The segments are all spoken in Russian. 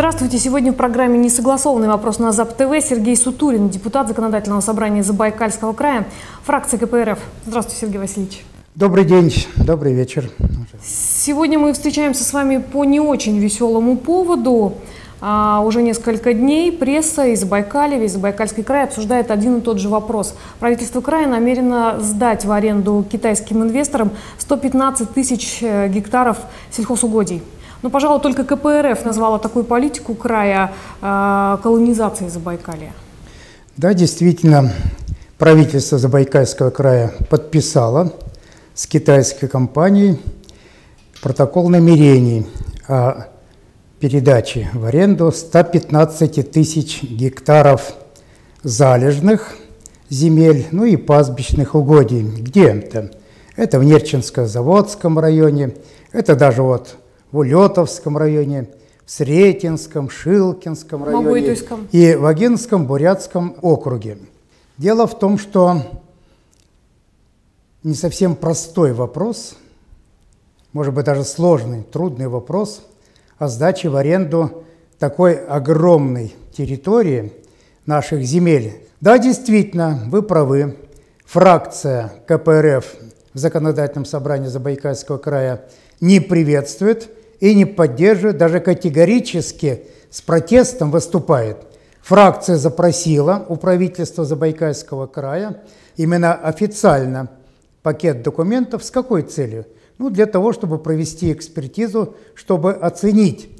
Здравствуйте. Сегодня в программе «Несогласованный вопрос» на ЗАП-ТВ Сергей Сутурин, депутат Законодательного собрания Забайкальского края, фракция КПРФ. Здравствуйте, Сергей Васильевич. Добрый день, добрый вечер. Сегодня мы встречаемся с вами по не очень веселому поводу. А, уже несколько дней пресса из Забайкалья, весь Забайкальский край обсуждает один и тот же вопрос. Правительство края намерено сдать в аренду китайским инвесторам 115 тысяч э, гектаров сельхозугодий. Но, ну, пожалуй, только КПРФ назвала такую политику края э, колонизации Забайкалья. Да, действительно, правительство Забайкальского края подписало с китайской компанией протокол намерений о передачи в аренду 115 тысяч гектаров залежных земель, ну и пастбищных угодий. Где это? Это в Нерчинско-Заводском районе, это даже вот в Улетовском районе, в Сретенском, Шилкинском районе и в Агинском Бурятском округе. Дело в том, что не совсем простой вопрос, может быть даже сложный, трудный вопрос – о сдаче в аренду такой огромной территории наших земель. Да, действительно, вы правы. Фракция КПРФ в Законодательном собрании Забайкальского края не приветствует и не поддерживает, даже категорически с протестом выступает. Фракция запросила у правительства Забайкальского края именно официально пакет документов с какой целью – ну, для того, чтобы провести экспертизу, чтобы оценить.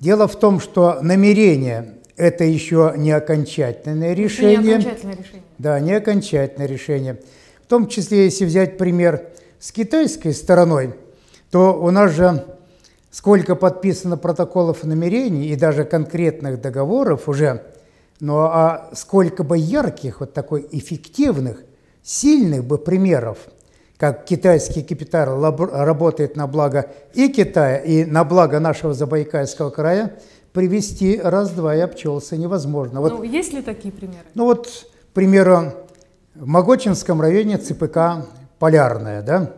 Дело в том, что намерение – это еще не окончательное решение. Это не окончательное решение. Да, не окончательное решение. В том числе, если взять пример с китайской стороной, то у нас же сколько подписано протоколов намерений и даже конкретных договоров уже, ну а сколько бы ярких, вот такой эффективных, сильных бы примеров – как китайский капитал работает на благо и Китая, и на благо нашего Забайкальского края, привести раз-два и обчелся невозможно. Вот, ну, есть ли такие примеры? Ну вот, к примеру, в Могочинском районе ЦПК «Полярная», да?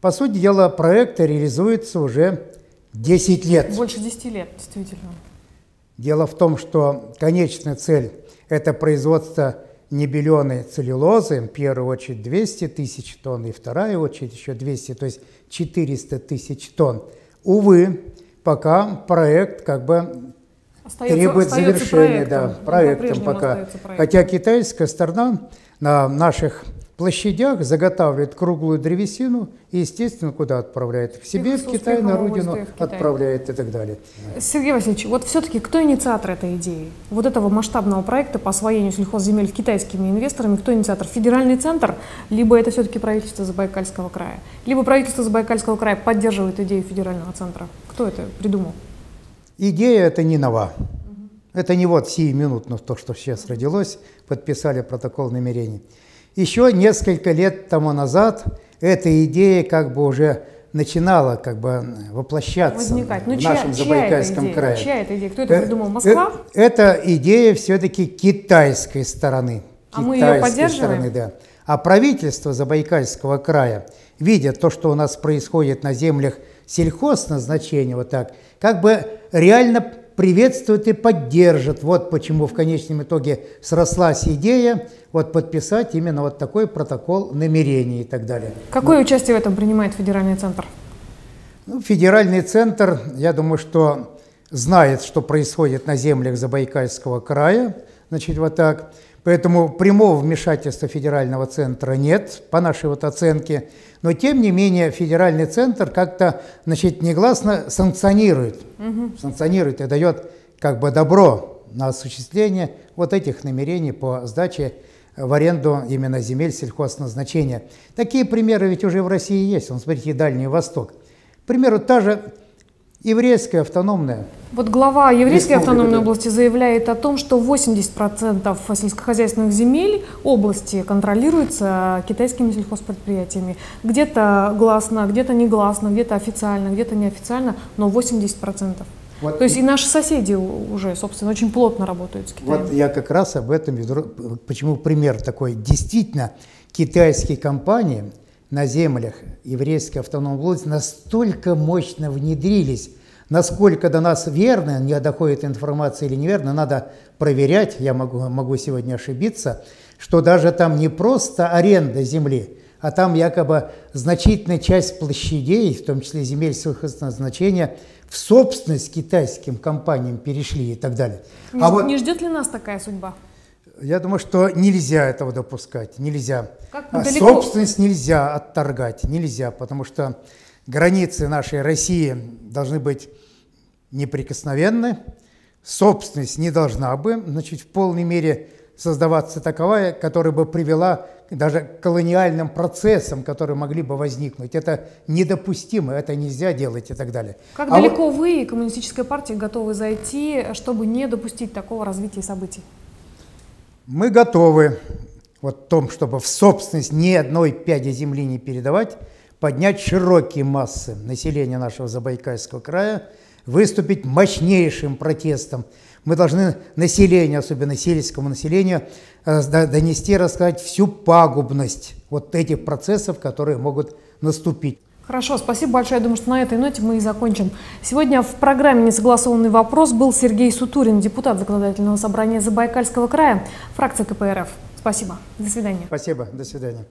По сути дела, проект реализуется уже 10 лет. Больше 10 лет, действительно. Дело в том, что конечная цель – это производство небеленой целлюлозы, в первую очередь 200 тысяч тонн, и вторая очередь еще 200, то есть 400 тысяч тонн. Увы, пока проект как бы остается, требует остается завершения, проектом. да, проектом пока. Проектом. Хотя китайская сторона на наших площадях заготавливает круглую древесину и, естественно, куда отправляет? К себе, в Китай, на родину отправляет и так далее. Сергей Васильевич, вот все-таки кто инициатор этой идеи? Вот этого масштабного проекта по освоению сельхозземель китайскими инвесторами, кто инициатор? Федеральный центр, либо это все-таки правительство Забайкальского края? Либо правительство Забайкальского края поддерживает идею федерального центра? Кто это придумал? Идея это не нова. Это не вот сиюминутно то, что сейчас родилось, подписали протокол намерений. Еще несколько лет тому назад эта идея как бы уже начинала как бы воплощаться Возникать. Ну, в чья, нашем Забайкальском чья крае. Чья это идея? Кто это э, придумал? Москва? Э, это идея все-таки китайской стороны. А мы ее поддерживаем? Стороны, да. А правительство Забайкальского края, видя то, что у нас происходит на землях сельхозназначения, вот так, как бы реально приветствует и поддержит. Вот почему в конечном итоге срослась идея вот подписать именно вот такой протокол намерений и так далее. Какое ну, участие в этом принимает федеральный центр? Ну, федеральный центр, я думаю, что знает, что происходит на землях Забайкальского края, значит, вот так. Поэтому прямого вмешательства федерального центра нет, по нашей вот оценке. Но, тем не менее, федеральный центр как-то, значит, негласно санкционирует, угу. санкционирует и дает как бы добро на осуществление вот этих намерений по сдаче в аренду именно земель сельхозназначения. Такие примеры ведь уже в России есть. Вон, смотрите, Дальний Восток. К примеру, та же еврейская автономная вот глава еврейской автономной области заявляет о том, что 80% сельскохозяйственных земель области контролируются китайскими сельхозпредприятиями. Где-то гласно, где-то негласно, где-то официально, где-то неофициально, но 80%. Вот. То есть и наши соседи уже, собственно, очень плотно работают с Китаем. Вот я как раз об этом веду. Почему пример такой? Действительно, китайские компании на землях еврейской автономной области настолько мощно внедрились Насколько до нас верно, не доходит информация или неверно, надо проверять, я могу, могу сегодня ошибиться, что даже там не просто аренда земли, а там якобы значительная часть площадей, в том числе земель сельхозназначения, в собственность китайским компаниям перешли и так далее. Не, а вот, не ждет ли нас такая судьба? Я думаю, что нельзя этого допускать, нельзя. Как а далеко? Собственность нельзя отторгать, нельзя, потому что границы нашей России должны быть неприкосновенны, собственность не должна бы, значит, в полной мере создаваться таковая, которая бы привела даже к колониальным процессам, которые могли бы возникнуть. Это недопустимо, это нельзя делать и так далее. Как а далеко вот... вы и Коммунистическая партия готовы зайти, чтобы не допустить такого развития событий? Мы готовы вот том, чтобы в собственность ни одной пяди земли не передавать, поднять широкие массы населения нашего Забайкальского края, выступить мощнейшим протестом – мы должны населению, особенно сельскому населению, э, донести, рассказать всю пагубность вот этих процессов, которые могут наступить. Хорошо, спасибо большое. Я думаю, что на этой ноте мы и закончим. Сегодня в программе «Несогласованный вопрос» был Сергей Сутурин, депутат Законодательного собрания Забайкальского края, фракция КПРФ. Спасибо. До свидания. Спасибо. До свидания.